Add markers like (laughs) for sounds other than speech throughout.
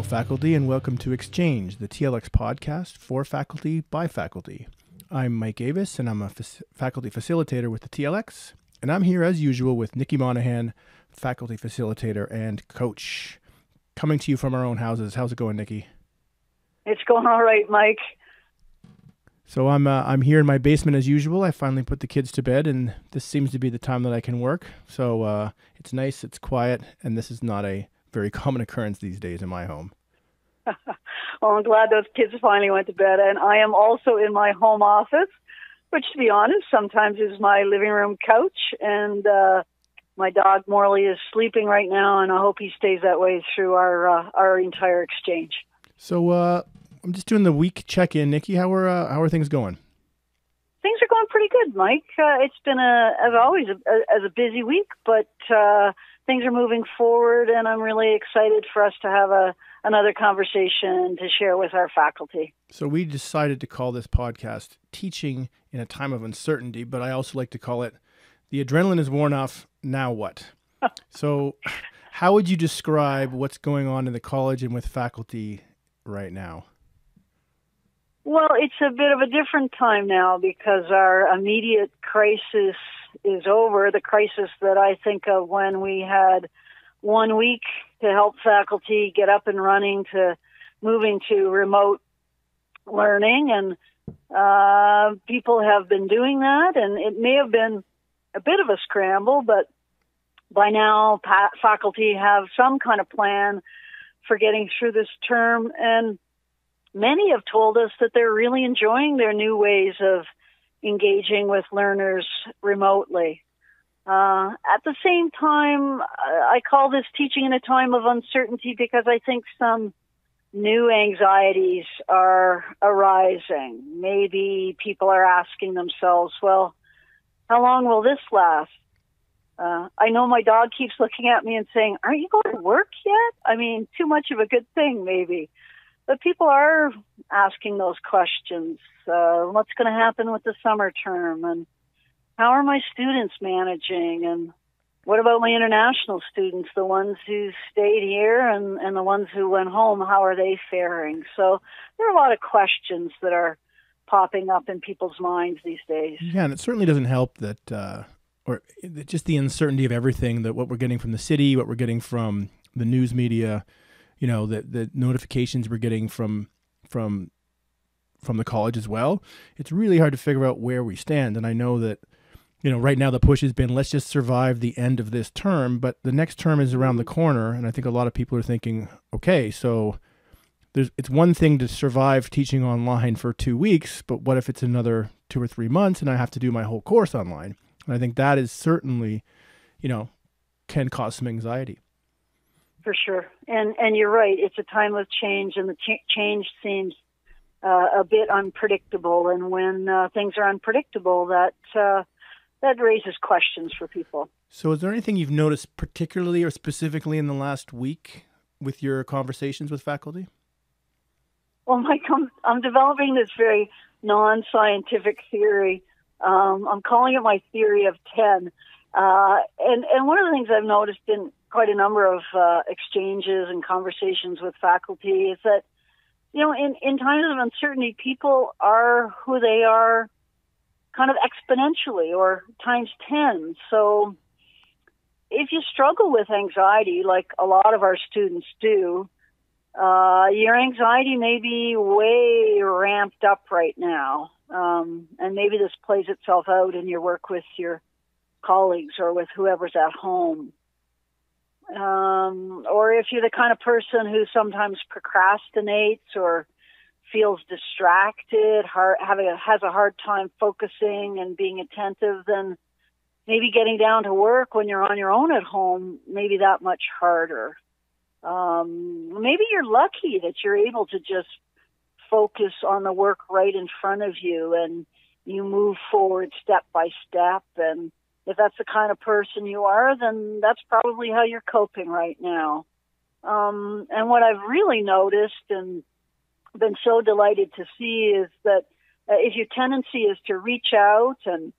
Hello, faculty, and welcome to XChange, the TLX podcast for faculty by faculty. I'm Mike Avis, and I'm a fac- faculty facilitator with the TLX, and I'm here as usual with Nicki Monahan, faculty facilitator and coach, coming to you from our own houses. How's it going, Nicki? It's going all right, Mike. So I'm uh, I'm here in my basement as usual. I finally put the kids to bed, and this seems to be the time that I can work. So uh, it's nice, it's quiet, and this is not a very common occurrence these days in my home. (laughs) well, I'm glad those kids finally went to bed, and I am also in my home office, which, to be honest, sometimes is my living room couch. And uh, my dog Morley is sleeping right now, and I hope he stays that way through our uh, our entire exchange. So uh, I'm just doing the week check in, Nicki. How are uh, how are things going? Things are going pretty good, Mike. Uh, it's been a as always a, a, as a busy week, but uh, things are moving forward, and I'm really excited for us to have a another conversation to share with our faculty. So we decided to call this podcast "Teaching in a Time of Uncertainty," but I also like to call it "The Adrenaline is Worn Off. Now What." (laughs) so, how would you describe what's going on in the college and with faculty right now? Well, it's a bit of a different time now because our immediate crisis is over. The crisis that I think of when we had one week to help faculty get up and running to moving to remote learning and uh, people have been doing that and it may have been a bit of a scramble but by now pa- faculty have some kind of plan for getting through this term and many have told us that they're really enjoying their new ways of engaging with learners remotely. Uh, at the same time, I call this teaching in a time of uncertainty because I think some new anxieties are arising. Maybe people are asking themselves, well, how long will this last? Uh, I know my dog keeps looking at me and saying, Aren't you going to work yet? I mean, too much of a good thing, maybe but people are asking those questions. Uh, what's going to happen with the summer term, and how are my students managing, and what about my international students, the ones who stayed here and, and the ones who went home? How are they faring? So there are a lot of questions that are popping up in people's minds these days. Yeah, and it certainly doesn't help that, uh, or just the uncertainty of everything that what we're getting from the city, what we're getting from the news media you know the the notifications we're getting from from from the college as well it's really hard to figure out where we stand. And i know that you know right now the push has been let's just survive the end of this term but the next term is around the corner and i think a lot of people are thinking okay so there's it's one thing to survive teaching online for 2 weeks but what if it's another 2 or 3 months and i have to do my whole course online? And i think that is certainly you know can cause some anxiety for sure. And and you're right. It's a time of change, and the ch- change seems uh, a bit unpredictable. And when uh, things are unpredictable, that uh, that raises questions for people. So, is there anything you've noticed particularly or specifically in the last week with your conversations with faculty? Well, Mike, I'm, I'm developing this very non-scientific theory. Um, I'm calling it my theory of ten. Uh, and and one of the things I've noticed in quite a number of uh, exchanges and conversations with faculty is that, you know, in, in times of uncertainty, people are who they are kind of exponentially or times 10. So if you struggle with anxiety, like a lot of our students do, uh, your anxiety may be way ramped up right now. Um, and maybe this plays itself out in your work with your colleagues or with whoever's at home um, or if you're the kind of person who sometimes procrastinates or feels distracted, hard, having a, has a hard time focusing and being attentive, then maybe getting down to work when you're on your own at home maybe that much harder. Um, maybe you're lucky that you're able to just focus on the work right in front of you and you move forward step by step and if that's the kind of person you are, then that's probably how you're coping right now. Um, and what I've really noticed and been so delighted to see is that uh, if your tendency is to reach out and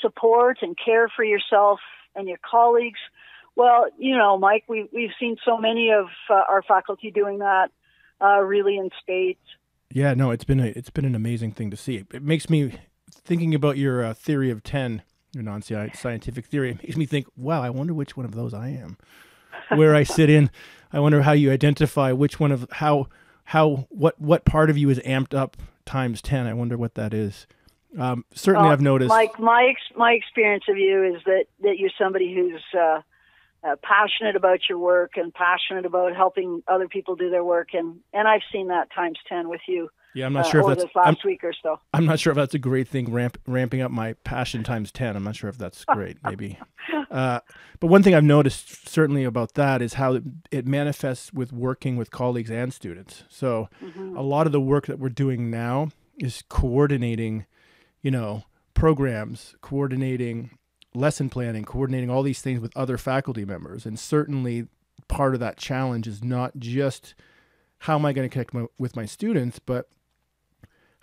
support and care for yourself and your colleagues, Well, you know, Mike, we we've seen so many of uh, our faculty doing that, uh, really in spades. Yeah, no, it's been a it's been an amazing thing to see. It makes me thinking about your uh, theory of ten, your non-scientific theory. It makes me think, wow, I wonder which one of those I am. Where I sit in, I wonder how you identify which one of how how what what part of you is amped up times ten. I wonder what that is. Um, certainly, I've noticed. Like my my experience of you is that that you're somebody who's uh, uh, passionate about your work and passionate about helping other people do their work, and and I've seen that times ten with you. Yeah, I'm not uh, sure if that's last I'm, week or so. I'm not sure if that's a great thing, ramp, ramping up my passion times ten. I'm not sure if that's great, maybe. (laughs) Uh, but one thing I've noticed certainly about that is how it, it manifests with working with colleagues and students. So mm-hmm. a lot of the work that we're doing now is coordinating you know, programs, coordinating lesson planning, coordinating all these things with other faculty members. And certainly part of that challenge is not just how am I going to connect my, with my students, but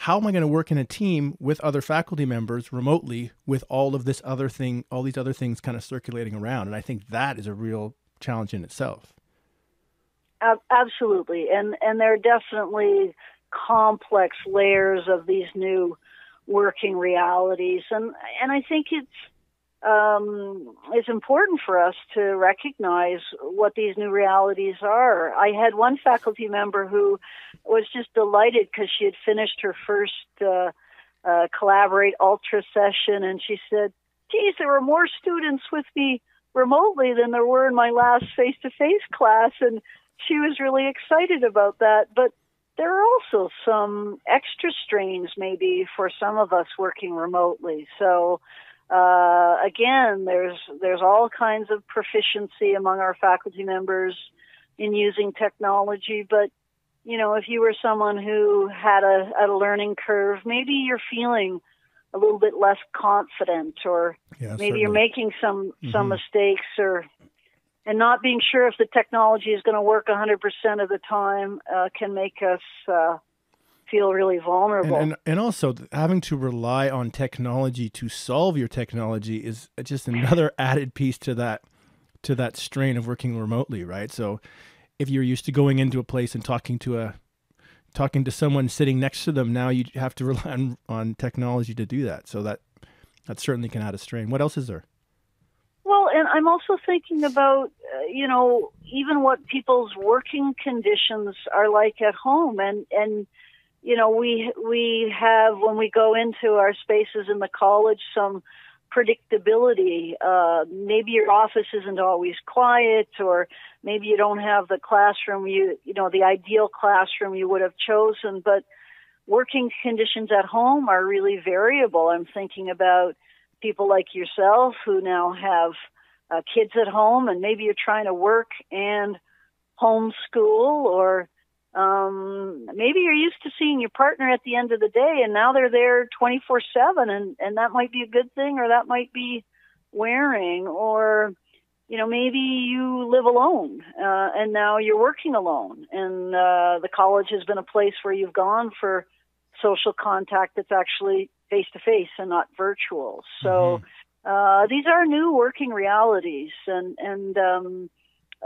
how am I going to work in a team with other faculty members remotely with all of this other thing, all these other things kind of circulating around? And I think that is a real challenge in itself. Absolutely. And, and there are definitely complex layers of these new working realities, and and I think it's um, it's important for us to recognize what these new realities are. I had one faculty member who was just delighted because she had finished her first uh, uh, Collaborate Ultra session, and she said, "Geez, there were more students with me remotely than there were in my last face-to-face class," and she was really excited about that. But there are also some extra strains maybe for some of us working remotely. So uh, again, there's there's all kinds of proficiency among our faculty members in using technology, but you know, if you were someone who had a, a learning curve, maybe you're feeling a little bit less confident, or yeah, maybe certainly. you're making some mm-hmm. some mistakes, or and not being sure if the technology is going to work 100% of the time uh, can make us uh, feel really vulnerable. And, and, and, also, having to rely on technology to solve your technology is just another (laughs) added piece to that to that strain of working remotely, right? So, if you're used to going into a place and talking to a talking to someone sitting next to them, now you have to (laughs) rely on, on technology to do that. So that that certainly can add a strain. What else is there? Well and I'm also thinking about, uh, you know, even what people's working conditions are like at home, and and you know, we we have when we go into our spaces in the college some predictability. Uh, maybe your office isn't always quiet, or maybe you don't have the classroom you you know the ideal classroom you would have chosen, but working conditions at home are really variable. I'm thinking about people like yourself who now have uh, kids at home and maybe you're trying to work and homeschool or um, maybe you're used to seeing your partner at the end of the day and now they're there 24 7 and, and that might be a good thing or that might be wearing or you know maybe you live alone uh, and now you're working alone and uh, the college has been a place where you've gone for social contact that's actually face to face and not virtual. So mm-hmm. uh, these are new working realities, and and um,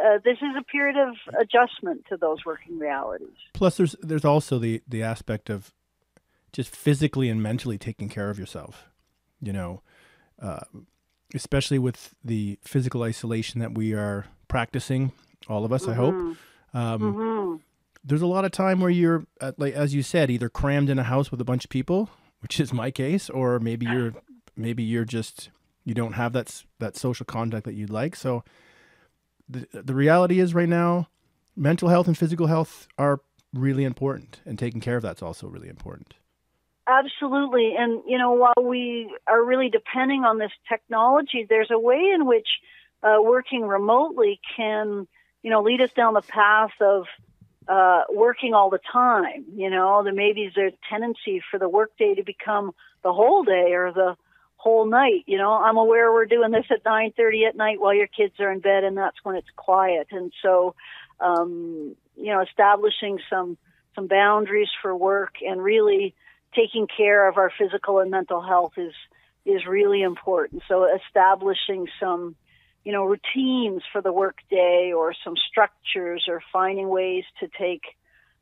uh, this is a period of adjustment to those working realities. Plus, there's there's also the the aspect of just physically and mentally taking care of yourself. You know, uh, especially with the physical isolation that we are practicing, all of us. Mm-hmm. I hope. Mm-hmm. Um, mm-hmm. There's a lot of time where you're, at, like as you said, either crammed in a house with a bunch of people, which is my case, or maybe you're maybe you're just you don't have that that social contact that you'd like. So the the reality is right now, mental health and physical health are really important, and taking care of that's also really important. Absolutely, and you know while we are really depending on this technology, there's a way in which uh, working remotely can you know lead us down the path of uh, working all the time. You know, there maybe there's a tendency for the workday to become the whole day or the whole night. You know, I'm aware we're doing this at 9:30 at night while your kids are in bed, and that's when it's quiet. And so, um, you know, establishing some some boundaries for work and really taking care of our physical and mental health is is really important. So establishing some you know, routines for the workday or some structures or finding ways to take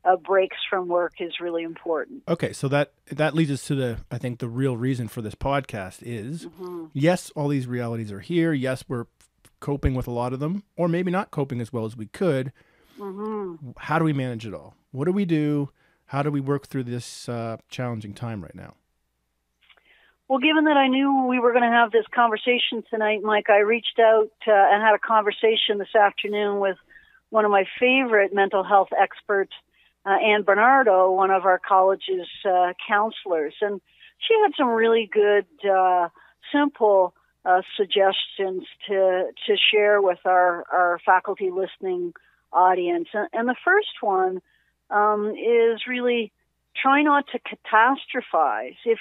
uh, breaks from work is really important. Okay, so that that leads us to the I think the real reason for this podcast is Mm-hmm. yes, all these realities are here. Yes, we're coping with a lot of them, or maybe not coping as well as we could. Mm-hmm. How do we manage it all? What do we do? How do we work through this uh, challenging time right now? Well, given that I knew we were going to have this conversation tonight, Mike, I reached out uh, and had a conversation this afternoon with one of my favorite mental health experts, uh, Anne Bernardo, one of our college's uh, counselors. And she had some really good, uh, simple uh, suggestions to, to share with our, our faculty listening audience. And, and the first one um, is really try not to catastrophize. If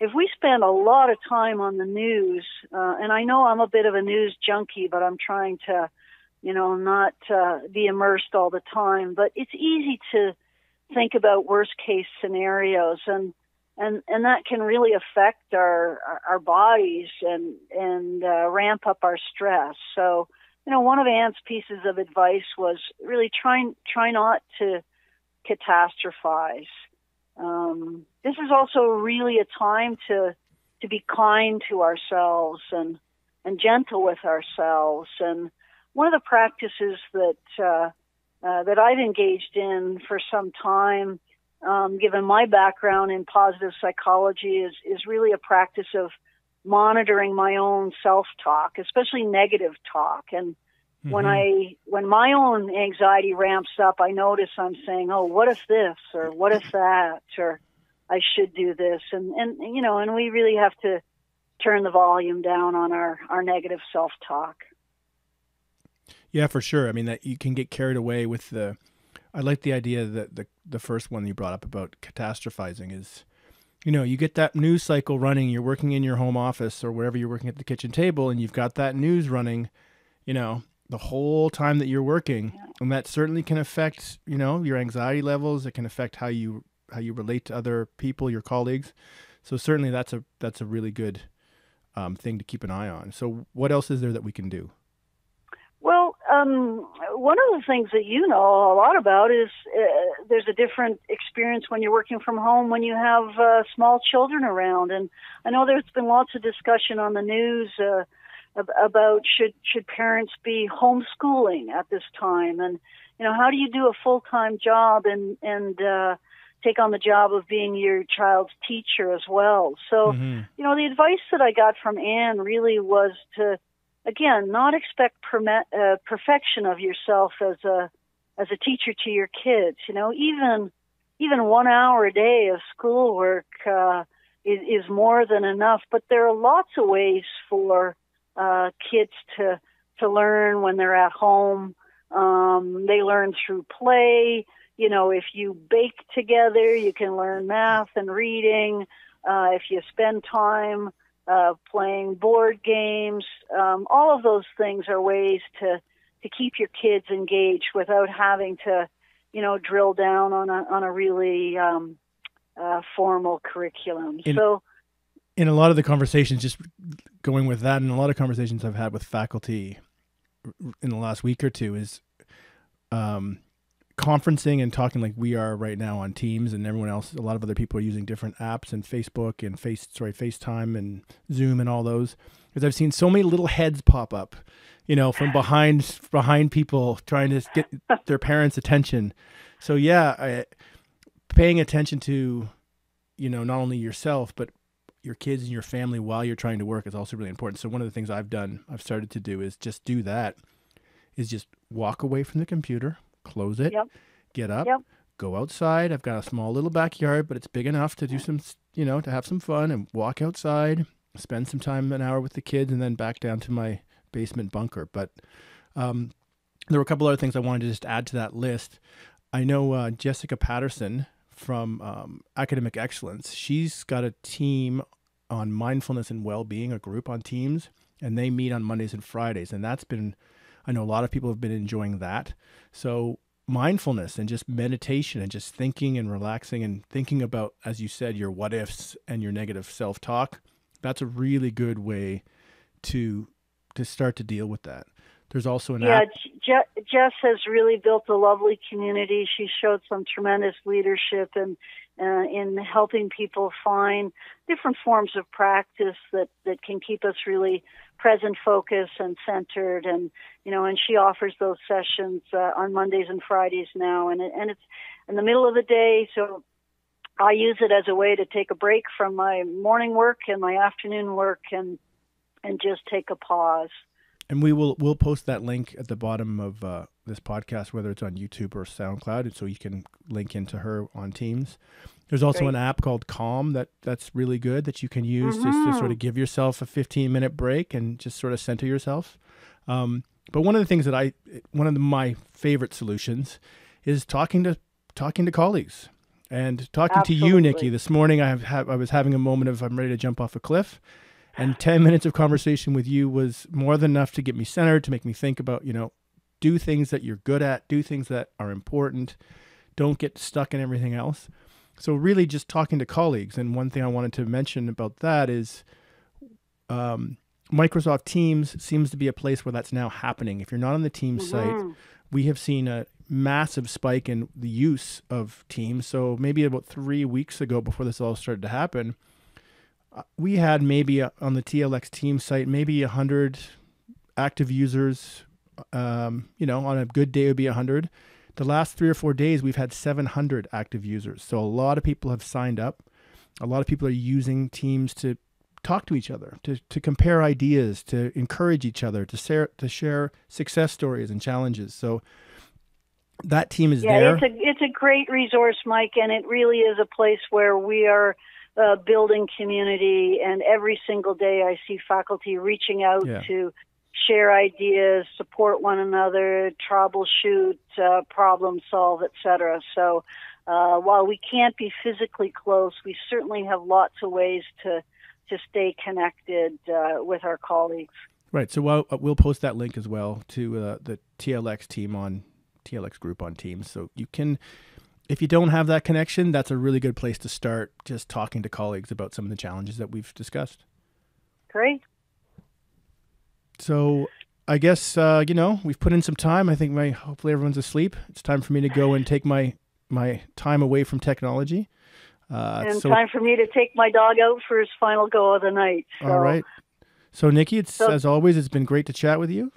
if we spend a lot of time on the news, uh, and I know I'm a bit of a news junkie, but I'm trying to, you know, not uh, be immersed all the time. But it's easy to think about worst case scenarios, and and and that can really affect our our bodies and and uh, ramp up our stress. So, you know, one of Anne's pieces of advice was really try try not to catastrophize. Um, this is also really a time to to be kind to ourselves and and gentle with ourselves. And one of the practices that uh, uh, that I've engaged in for some time, um, given my background in positive psychology, is is really a practice of monitoring my own self talk, especially negative talk. And when I when my own anxiety ramps up, I notice I'm saying, "Oh, what if this?" or "What if that?" or "I should do this," and and you know, and we really have to turn the volume down on our our negative self talk. Yeah, for sure. I mean that you can get carried away with the. I like the idea that the the first one you brought up about catastrophizing is, you know, you get that news cycle running. You're working in your home office or wherever you're working at the kitchen table, and you've got that news running, you know, the whole time that you're working, and that certainly can affect you know your anxiety levels. It can affect how you how you relate to other people, your colleagues. So certainly that's a that's a really good um, thing to keep an eye on. So what else is there that we can do? Um, one of the things that you know a lot about is uh, there's a different experience when you're working from home when you have uh, small children around, and I know there's been lots of discussion on the news uh, ab- about should should parents be homeschooling at this time, and you know how do you do a full time job and and uh, take on the job of being your child's teacher as well. So, Mhm. you know, the advice that I got from Anne really was to, again, not expect perme- uh, perfection of yourself as a as a teacher to your kids. You know, even even one hour a day of schoolwork uh, is, is more than enough. But there are lots of ways for uh, kids to to learn when they're at home. Um, they learn through play. You know, if you bake together, you can learn math and reading. Uh, if you spend time uh, playing board games, um, all of those things are ways to to keep your kids engaged without having to, you know, drill down on a on a really um, uh, formal curriculum. In- so in a lot of the conversations, just going with that, and a lot of conversations I've had with faculty in the last week or two is um, conferencing and talking like we are right now on Teams, and everyone else. A lot of other people are using different apps and Facebook and Face, sorry, FaceTime and Zoom and all those. Because I've seen so many little heads pop up, you know, from behind behind people trying to get their parents' attention. So yeah, I, paying attention to, you know, not only yourself but your kids and your family while you're trying to work is also really important. So one of the things I've done, I've started to do is just do that. Is just walk away from the computer, close it, Yep. get up, Yep. go outside. I've got a small little backyard, but it's big enough to do some, you know, to have some fun and walk outside, spend some time an hour with the kids, and then back down to my basement bunker. But um, there were a couple other things I wanted to just add to that list. I know uh, Jessica Patterson from um, Academic Excellence. She's got a team on mindfulness and well-being, a group on Teams, and they meet on Mondays and Fridays. And that's been, I know a lot of people have been enjoying that. So mindfulness and just meditation and just thinking and relaxing and thinking about, as you said, your what ifs and your negative self-talk. That's a really good way to to start to deal with that. There's also an yeah, app. Je- Jess has really built a lovely community. She showed some tremendous leadership and uh, in helping people find different forms of practice that that can keep us really present, focused, and centered. And you know, and she offers those sessions uh, on Mondays and Fridays now, and it, and it's in the middle of the day, so I use it as a way to take a break from my morning work and my afternoon work, and and just take a pause and we will we'll post that link at the bottom of uh, this podcast, whether it's on YouTube or SoundCloud, so you can link into her on Teams. There's also Great. an app called Calm that that's really good that you can use mm-hmm. just to sort of give yourself a 15 minute break and just sort of center yourself. Um, but one of the things that I one of the, my favorite solutions is talking to talking to colleagues and talking Absolutely. to you, Nicki. This morning I have I was having a moment of I'm ready to jump off a cliff and 10 minutes of conversation with you was more than enough to get me centered, to make me think about, you know, do things that you're good at, do things that are important, don't get stuck in everything else. So, really, just talking to colleagues. And one thing I wanted to mention about that is um, Microsoft Teams seems to be a place where that's now happening. If you're not on the Teams mm-hmm. site, we have seen a massive spike in the use of Teams. So, maybe about three weeks ago, before this all started to happen, we had maybe a, on the TLX team site maybe a hundred active users. Um, you know, on a good day it would be a hundred. The last three or four days we've had 700 active users. So a lot of people have signed up. A lot of people are using Teams to talk to each other, to, to compare ideas, to encourage each other, to share to share success stories and challenges. So that team is yeah, there. it's a it's a great resource, Mike, and it really is a place where we are uh, building community, and every single day I see faculty reaching out yeah. to share ideas, support one another, troubleshoot, uh, problem solve, etc. So uh, while we can't be physically close, we certainly have lots of ways to to stay connected uh, with our colleagues. Right. So we'll, uh, we'll post that link as well to uh, the TLX team on TLX group on Teams, so you can if you don't have that connection, that's a really good place to start just talking to colleagues about some of the challenges that we've discussed. Great. So I guess uh, you know we've put in some time. I think my hopefully everyone's asleep. It's time for me to go and take my my time away from technology. Uh, and so, time for me to take my dog out for his final go of the night. So. All right. So Nicki, it's so, as always, it's been great to chat with you.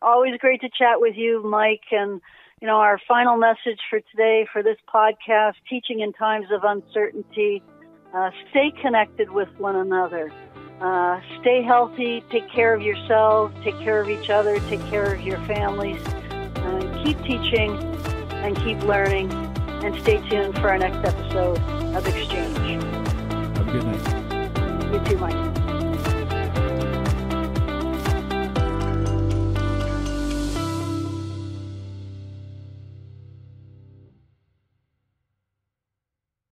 Always great to chat with you, Mike, and you know, our final message for today for this podcast, Teaching in Times of Uncertainty, uh, stay connected with one another. Uh, stay healthy, take care of yourselves, take care of each other, take care of your families. Uh, keep teaching and keep learning, and stay tuned for our next episode of XChange. Have a good night. You too, Mike.